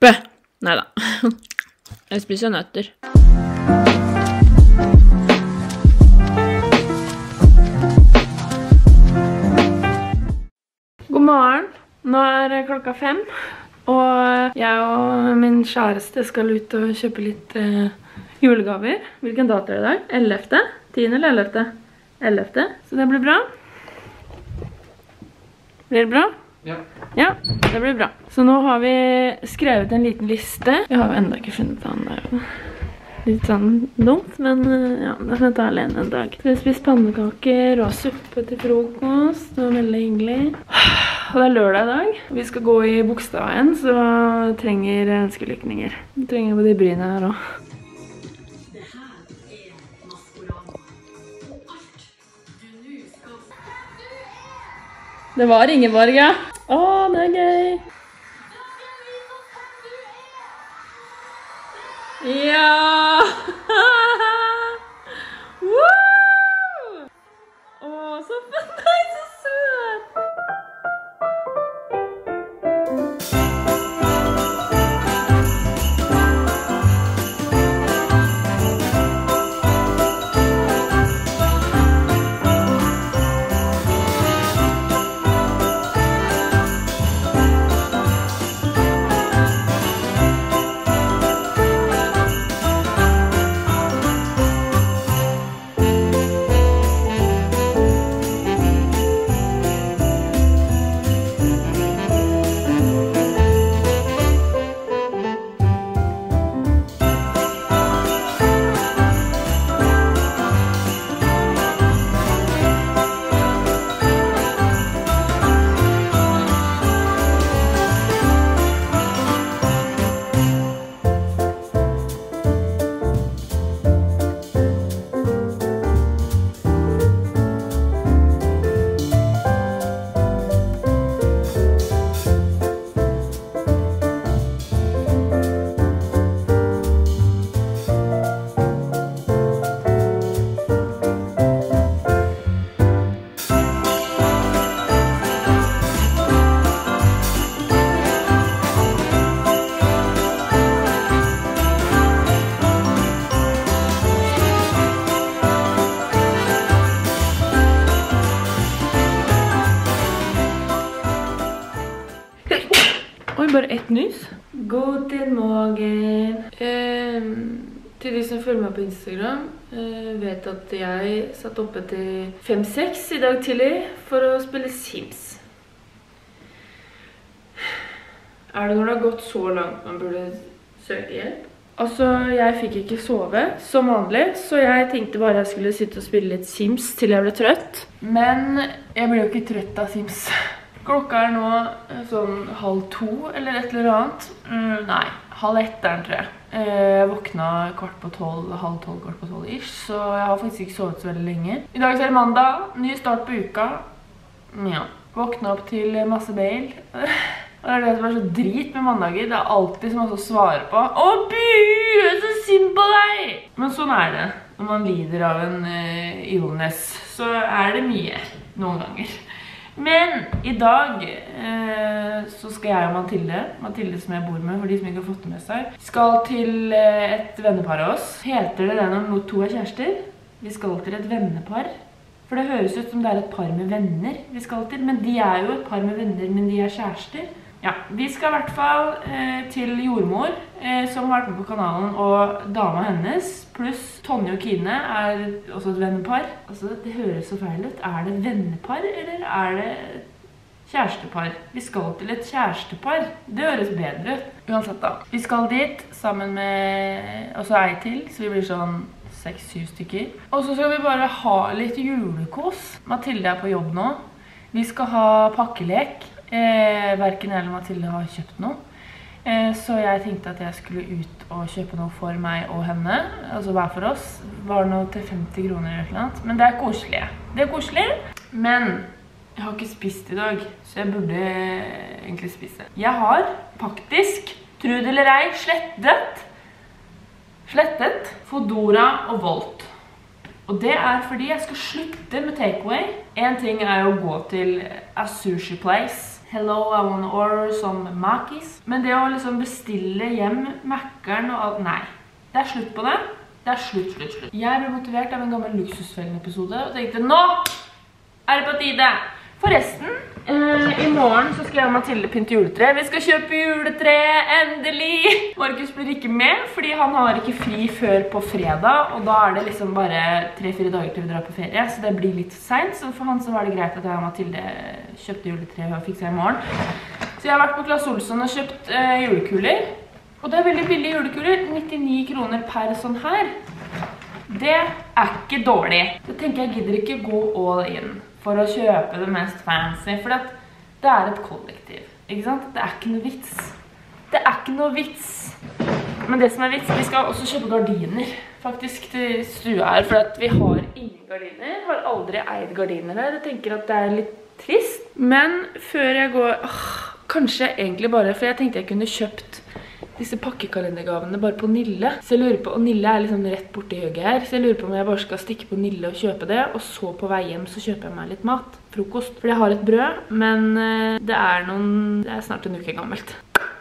Bø! Neida. Jeg spiser nøtter. God morgen. Nå er klokka fem, og jeg og min kjæreste skal ut og kjøpe litt eh, julegaver. Hvilken dato er det i dag? 11. 10. eller 11. 11. Så det blir bra. Blir det bra? Ja. Ja, det blir bra. Så nå har vi skrevet en liten liste. Jeg har jo enda ikke funnet han der. Litt sånn dumt, men eh, ja, da kan jeg ta alene en dag. Så vi har spist pannekaker og suppe til frokost. Det var veldig hyggelig. Og det er lørdag i dag. Vi skal gå i Bogstadveien, så trenger ønskelykninger. Vi trenger både de bryene her også. Det var Ingeborg, ja. Å, det er gøy. Ja! Woo! Å, så Nei, vet at jeg satt oppe til 5-6 i dag tidlig for å spille Sims. Er det når det har gått så langt man burde søke hjelp? Altså, jeg fikk ikke sove som vanlig, så jeg tenkte bare jeg skulle sitte og spille litt Sims til jeg ble trøtt. Men jeg ble jo ikke trøtt av Sims. Klokka er nå eh, sånn halv to eller et eller annet. Mm, nei, halv ett er den, tror jeg. Eh, Jeg våkna kvart på tolv, halv tolv, kvart på tolv ish, så jeg har faktisk ikke sovet så veldig lenge. I dag er det mandag, ny start på uka. Ja. Våkna opp til masse mail. Og det er det som er så drit med mandager. Det er alltid så masse å svare på. Å, bu! Jeg er så synd på deg! Men sånn er det. Når man lider av en uh, illness, så er det mye. Noen ganger. Men i dag eh, så skal jeg og Mathilde, Mathilde som jeg bor med, for de som ikke har fått det med seg, skal til eh, et vennepar av oss. Heter det det når to er kjærester? Vi skal til et vennepar. For det høres ut som det er et par med venner vi skal til, men de er jo et par med venner, men de er kjærester. Ja, vi skal i hvert fall eh, til jordmor, eh, som har vært med på kanalen, og dama hennes, pluss Tonje og Kine, er også et vennepar. Altså, det høres så feil ut. Er det vennepar, eller er det kjærestepar? Vi skal til et kjærestepar. Det høres bedre ut. Uansett da. Vi skal dit sammen med også ei til, så vi blir sånn seks-syv stykker. Og så skal vi bare ha litt julekos. Mathilde er på jobb nå. Vi skal ha pakkelek. Eh, hverken jeg eller Mathilde har kjøpt noe. Eh, så jeg tenkte at jeg skulle ut og kjøpe noe for meg og henne. Altså hver for oss. Var noe til 50 kroner eller noe. Men det er koselig. Det er koselig. Men jeg har ikke spist i dag, så jeg burde egentlig spise. Jeg har faktisk, tro det eller ei, slettet Slettet Fodora og Volt. Og det er fordi jeg skal slutte med takeaway. En ting er å gå til a sushi place Hello, I want to order some Makis. Men det å liksom bestille hjem Mac-eren og alt Nei. Det er slutt på det. Det er slutt, slutt, slutt. Jeg ble motivert av en gammel Luksusfellen-episode og tenkte nå er det på tide. Forresten, eh, i morgen så skal jeg og Mathilde pynte juletre. Vi skal kjøpe juletre, endelig! Markus blir ikke med, fordi han har ikke fri før på fredag, og da er det liksom bare 3-4 dager til vi drar på ferie, så det blir litt sent. Så for han så var det greit at jeg og Mathilde kjøpte juletre og fikk seg i morgen. Så jeg har vært på Klaas Olsson og kjøpt eh, julekuler. Og det er veldig billige julekuler, 99 kroner per sånn her. Det er ikke dårlig. Så tenker jeg gidder ikke gå all in for å kjøpe det mest fancy, for det er et kollektiv, ikke sant? Det er ikke noe vits. Det er ikke noe vits. Men det som er vits, vi skal også kjøpe gardiner, faktisk, til stua her, for vi har ingen gardiner, har aldri eid gardiner her. Jeg tenker at det er litt trist. Men før jeg går, åh, kanskje egentlig bare, for jeg tenkte jeg kunne kjøpt disse pakkekalendergavene bare på Nille. Så jeg lurer på, og Nille er liksom rett borti høyet her, så jeg lurer på om jeg bare skal stikke på Nille og kjøpe det, og så på vei hjem så kjøper jeg meg litt mat. Frokost. For jeg har et brød, men eh, det er noen, det er snart en uke gammelt.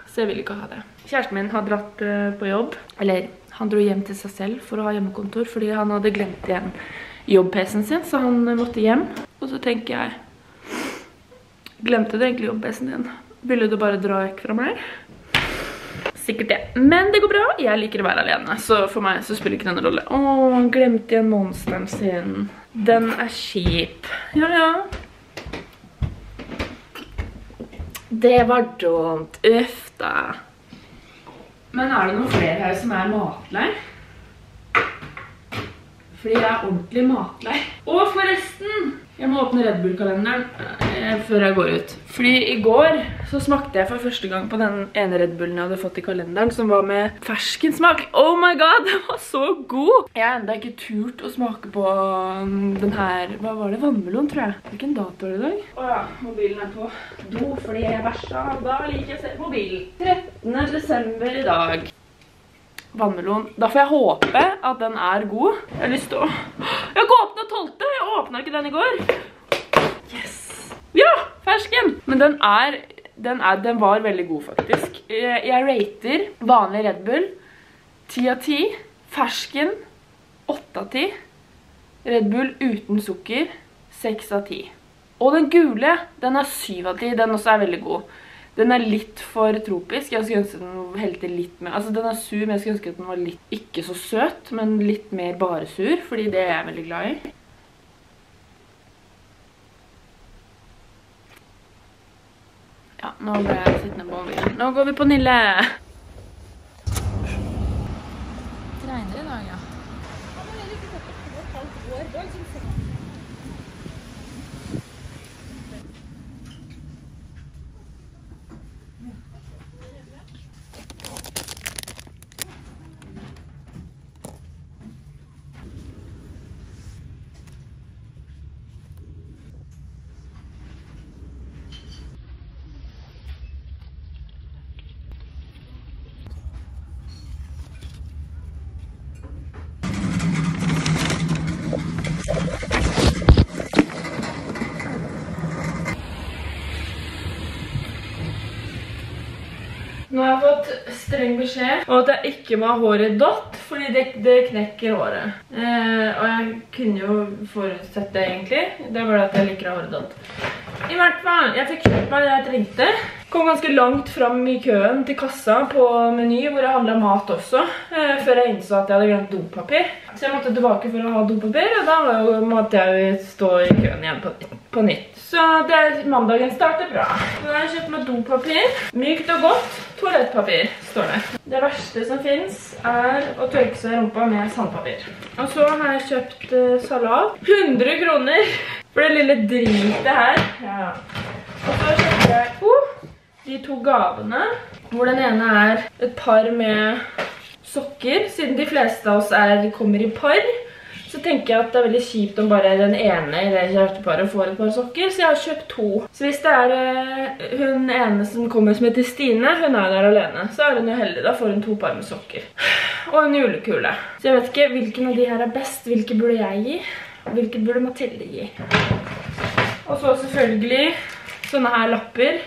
Så jeg vil ikke ha det. Kjæresten min har dratt eh, på jobb, eller han dro hjem til seg selv for å ha hjemmekontor, fordi han hadde glemt igjen jobb-PC-en sin, så han måtte hjem. Og så tenker jeg, glemte du egentlig jobb-PC-en din? Ville du bare dra vekk fra meg? Sikkert det. Men det går bra. Jeg liker å være alene, så for meg så spiller ikke denne rolle. Åh, han glemte igjen monsteren sin. Den er kjip. Ja, ja. Det var dumt. Uff da. Men er det noen flere her som er matlei? Fordi jeg er ordentlig matlei. Og forresten! Jeg må åpne Red Bull-kalenderen eh, før jeg går ut. Fordi i går så smakte jeg for første gang på den ene Red Bullen jeg hadde fått i kalenderen, som var med ferskensmak. Oh my god, den var så god! Jeg har enda ikke turt å smake på um, den her, hva var det, vannmelon tror jeg. Hvilken dato er det i dag? Åja, mobilen er på do fordi jeg er versta. Da liker jeg å se mobilen. 13. desember i dag vannmelon. Da får jeg håpe at den er god. Jeg har lyst til å... Jeg har ikke åpnet 12. Jeg åpnet ikke den i går. Yes! Ja, fersken! Men den er, den, er, den var veldig god faktisk. Jeg, jeg rater vanlig Red Bull 10 av 10. Fersken 8 av 10. Red Bull uten sukker 6 av 10. Og den gule, den er 7 av 10. Den også er veldig god. Den er litt for tropisk. Jeg skulle ønske den helte litt mer. Altså, den er sur, men jeg skulle ønske at den var litt, ikke så søt, men litt mer bare sur, fordi det er jeg veldig glad i. nå ble jeg sittende på mobilen. Nå går vi på Nille! Fått streng beskjed om at jeg ikke må ha håret dott, fordi det, knekker håret. Eh, og jeg kunne jo forutsett det egentlig. Det var det at jeg liker å ha håret dott. I hvert fall, jeg fikk kjøpt meg det jeg trengte. Kom ganske langt fram i køen til kassa på Meny, hvor jeg handlet mat også, eh, før jeg innså at jeg hadde glemt dopapir. Så jeg måtte tilbake for å ha dopapir, og da måtte jeg stå i køen igjen på nytt. Så det, mandagen starter bra. Så har jeg kjøpt meg dopapir. Mykt og godt. Toalettpapir, står det. Det verste som finnes er å tørke seg rumpa med sandpapir. Og så har jeg kjøpt uh, salat. 100 kroner for det lille dritet her. Og så kjøpte jeg oh, de to gavene, hvor den ene er et par med sokker. Siden de fleste av oss er, kommer i par, så tenker jeg at det er veldig kjipt om bare den ene i det kjæresteparet får et par sokker, så jeg har kjøpt to. Så hvis det er hun ene som kommer som heter Stine, hun er der alene, så er hun jo heldig, da får hun to par med sokker. Og en julekule. Så jeg vet ikke hvilken av de her er best, hvilke burde jeg gi, hvilke burde Mathilde gi. Og så selvfølgelig sånne her lapper.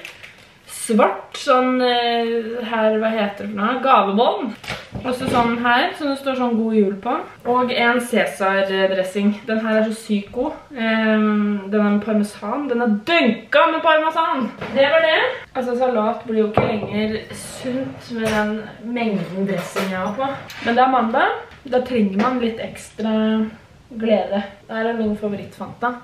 Svart, sånn eh, her, hva heter det for noe? Gavebånd. Også sånn her, som det står sånn god jul på. Og en Cæsar-dressing. Den her er så sykt god. Ehm, den er med parmesan. Den er dønka med parmesan! Det var det. Altså, salat blir jo ikke lenger sunt med den mengden dressing jeg har på. Men det er mandag. Da trenger man litt ekstra glede. Dette er min favorittfanta.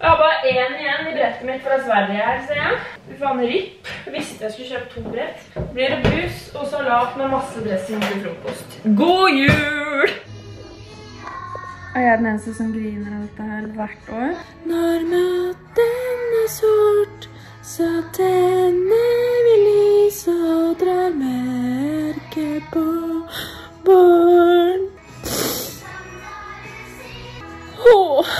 Jeg har bare én igjen i brettet mitt fra Sverige her, ser jeg. Fy faen, ripp. Visste jeg skulle kjøpe to brett. Blir det brus og salat med masse dressing til frokost. God jul! Er jeg den eneste som griner av dette her hvert år? Når natten er sort, så tenner vi lys og drar merket på barn. Åh.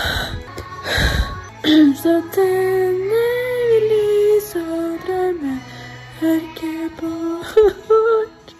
Så tenner vi lys og drar mørket bort.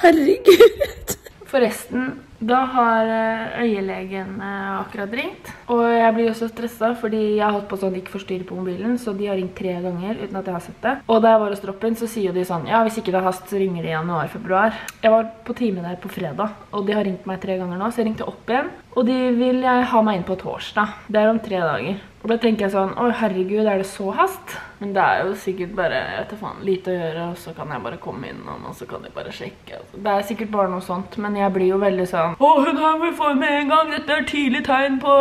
Herregud. Forresten, da har eh, øyelegen eh, akkurat ringt. Og jeg blir også stressa fordi jeg har holdt på sånn at de ikke får styr på mobilen. Så de har ringt tre ganger uten at jeg har sett det. Og da jeg var hos droppen, så sier de sånn Ja, hvis ikke det er hast, så ringer de i januar-februar. Jeg var på time der på fredag, og de har ringt meg tre ganger nå, så jeg ringte opp igjen. Og de vil ha meg inn på torsdag. Det er om tre dager. Og da tenker jeg sånn Å, herregud, er det så hast? Men det er jo sikkert bare jeg vet faen, lite å gjøre, og så kan jeg bare komme innom, og så kan de bare sjekke. Altså. Det er sikkert bare noe sånt, men jeg blir jo veldig sånn Å, hun har vel fått med en gang! Dette er tydelig tegn på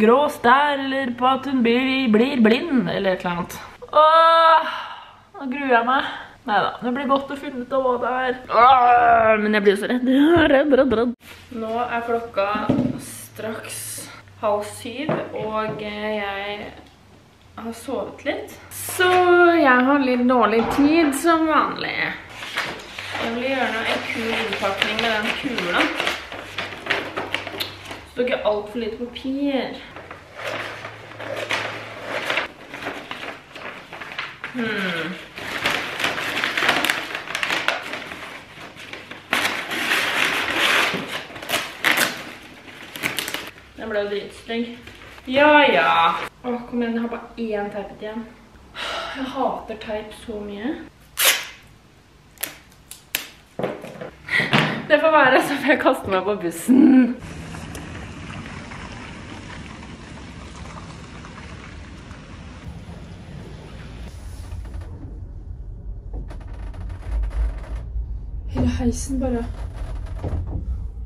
grå stær, eller på at hun blir, blind, eller et eller annet. Åh, nå gruer jeg meg. Neida, det blir godt å finne ut av hva det er. Åh, men jeg blir så redd. Redd, redd, redd. Nå er klokka straks halv syv, og jeg har sovet litt. Så jeg har litt dårlig tid som vanlig. Jeg vil gjøre noe, en kul innpakning med den kula. Det er alt for lite papir. Hmm. Den ble jo dritstygg. Ja, ja. Åh, kom igjen, jeg har bare én teipet igjen. Jeg hater teip så mye. Det får være, så får jeg kaste meg på bussen. Hele heisen bare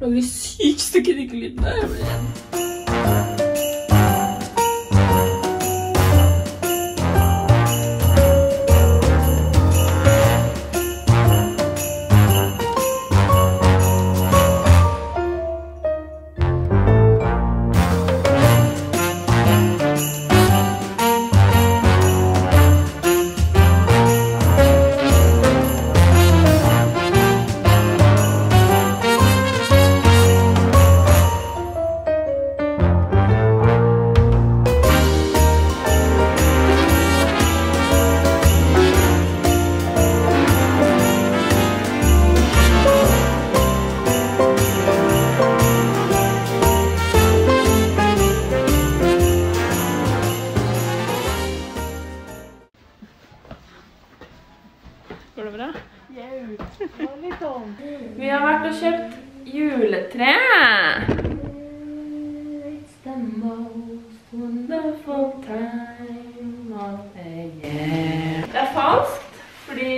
lager de sykeste knirkelydene.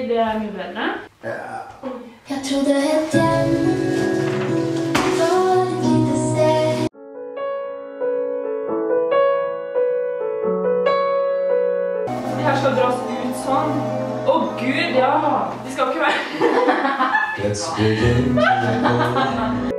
Det er mye bedre. Jag trodde ett hjem var ett litet sted Det her skal dras ut sånn. Å gud, ja! De skal ikke være... Let's begin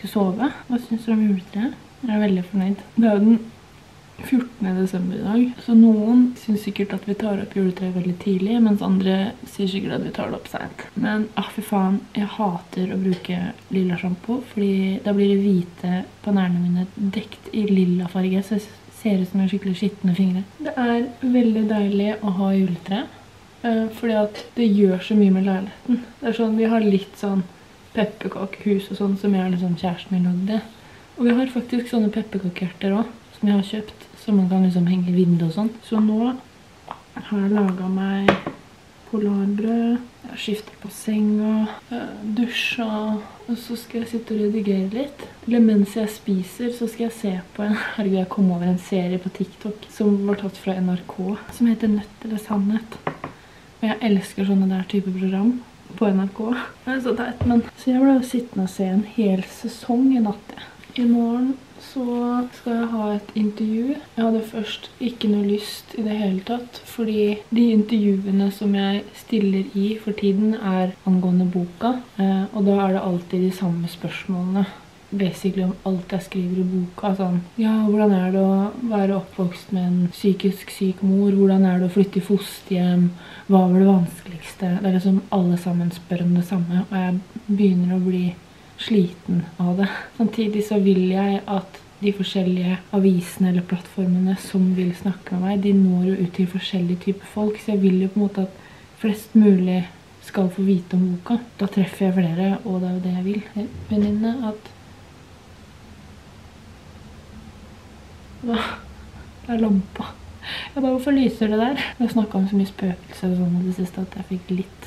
skulle sove. Hva syns dere om juletreet? Jeg er veldig fornøyd. Det er jo den 14. desember i dag, så noen syns sikkert at vi tar opp juletreet veldig tidlig, mens andre sier sikkert at vi tar det opp sent. Men ah, fy faen, jeg hater å bruke lilla sjampo, fordi da blir det hvite på nærne mine dekt i lilla farge, så jeg ser ut som en skikkelig skittende fingre. Det er veldig deilig å ha juletre, eh, fordi at det gjør så mye med leiligheten. Det er sånn, vi har litt sånn pepperkakehus og sånn som er liksom kjæresten min lagde. Og vi har faktisk sånne pepperkakehjerter også, som jeg har kjøpt, så man kan liksom henge i vinduet og sånn. Så nå har jeg laget meg polarbrød, jeg har skiftet på senga, dusja, og så skal jeg sitte og redigere litt. Eller mens jeg spiser, så skal jeg se på en, herregud, jeg kom over en serie på TikTok som var tatt fra NRK, som heter Nødt eller Sannhet. Og jeg elsker sånne der type program på NRK. Det er så teit, men så jeg ble jo sittende og se en hel sesong i natt. I morgen så skal jeg ha et intervju. Jeg hadde først ikke noe lyst i det hele tatt, fordi de intervjuene som jeg stiller i for tiden er angående boka, eh, og da er det alltid de samme spørsmålene. Basically om alt jeg skriver i boka. Sånn, ja, hvordan er det å være oppvokst med en psykisk syk mor? Hvordan er det å flytte i fosterhjem? Hva var det vanskeligste? Det er liksom alle sammen spør om det samme, og jeg begynner å bli sliten av det. Samtidig så vil jeg at de forskjellige avisene eller plattformene som vil snakke med meg, de når jo ut til forskjellige typer folk, så jeg vil jo på en måte at flest mulig skal få vite om boka. Da treffer jeg flere, og det er jo det jeg vil. Venninne, at Hva? Det er lampa. Jeg bare, hvorfor lyser det der? Jeg snakket om så mye spøkelser og sånn i det siste at jeg fikk litt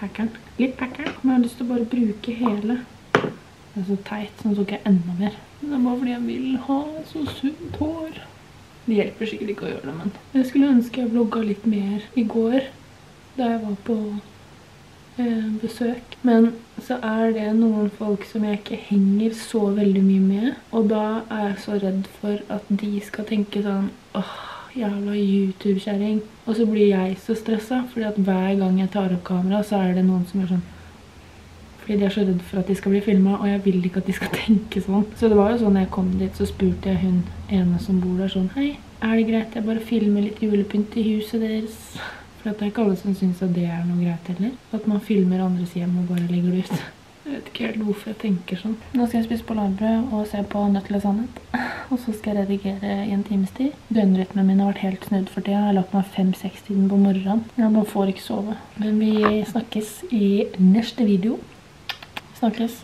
packeren. Litt packeren. Men jeg har lyst til å bare bruke hele. Det er så teit, så nå tok jeg enda mer. Det er bare fordi jeg vil ha så sunt hår. Det hjelper sikkert ikke å gjøre det, men jeg skulle ønske jeg vlogget litt mer i går, da jeg var på besøk. Men så er det noen folk som jeg ikke henger så veldig mye med, og da er jeg så redd for at de skal tenke sånn, åh, jævla YouTube-kjæring. Og så blir jeg så stresset, fordi at hver gang jeg tar opp kamera, så er det noen som gjør sånn, fordi de er så redd for at de skal bli filmet, og jeg vil ikke at de skal tenke sånn. Så det var jo sånn, når jeg kom dit, så spurte jeg hun ene som bor der sånn, hei, er det greit jeg bare filmer litt julepynt i huset deres? For det er ikke alle som syns at det er noe greit heller. At man filmer andres hjem og bare legger det ut. Jeg vet ikke helt hvorfor jeg tenker sånn. Nå skal jeg spise polarbrød og se på Nødt til sannhet. Og så skal jeg redigere i en times tid. Døgnrytmen min har vært helt snudd for tida. Jeg har lagt meg 5-6 tiden på morgenen. Jeg bare får ikke sove. Men vi snakkes i neste video. Snakkes.